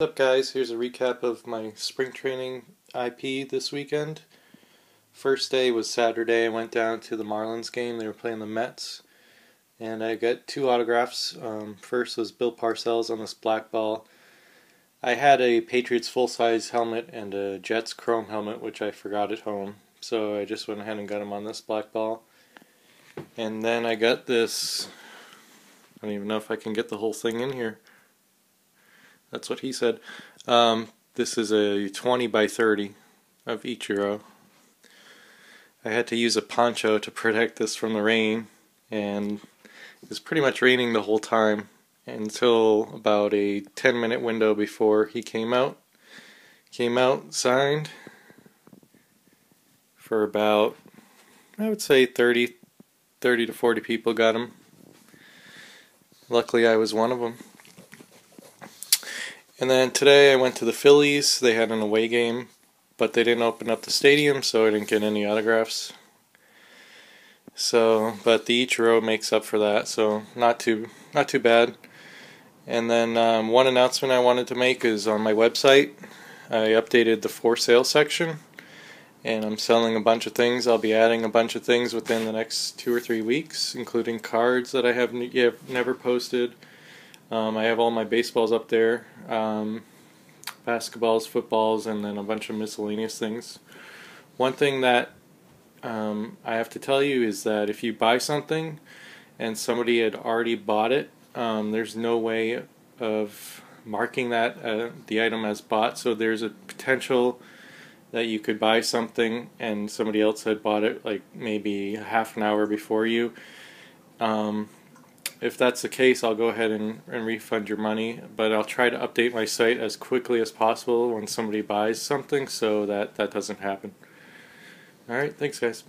Up guys, here's a recap of my spring training IP this weekend. First day was Saturday, I went down to the Marlins game, they were playing the Mets. And I got two autographs. Um, first was Bill Parcells on this black ball. I had a Patriots full-size helmet and a Jets chrome helmet, which I forgot at home. So I just went ahead and got them on this black ball. And then I got this, I don't even know if I can get the whole thing in here. That's what he said. Um, this is a 20 by 30 of Ichiro. I had to use a poncho to protect this from the rain, and it was pretty much raining the whole time until about a 10 minute window before he came out. Came out, signed for about, I would say 30, 30 to 40 people got him. Luckily, I was one of them. And then today I went to the Phillies. They had an away game, but they didn't open up the stadium, so I didn't get any autographs. So, but the Ichiro makes up for that, so not too not too bad. And then um, one announcement I wanted to make is on my website. I updated the for sale section, and I'm selling a bunch of things. I'll be adding a bunch of things within the next two or three weeks, including cards that I have never posted um, I have all my baseballs up there, um, basketballs, footballs, and then a bunch of miscellaneous things. One thing that um, I have to tell you is that if you buy something and somebody had already bought it, um, there's no way of marking that uh, the item as bought. So there's a potential that you could buy something and somebody else had bought it like maybe half an hour before you. Um, if that's the case, I'll go ahead and, and refund your money, but I'll try to update my site as quickly as possible when somebody buys something so that that doesn't happen. Alright, thanks guys.